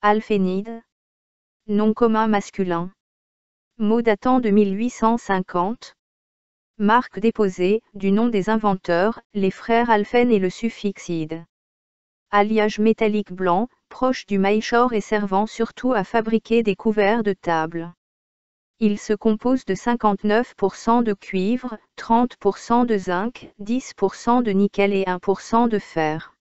Alphénide. Nom commun masculin. Mot datant de 1850. Marque déposée, du nom des inventeurs, les frères Alphène et le suffixe ide. Alliage métallique blanc, proche du maillechort et servant surtout à fabriquer des couverts de table. Il se compose de 59% de cuivre, 30% de zinc, 10% de nickel et 1% de fer.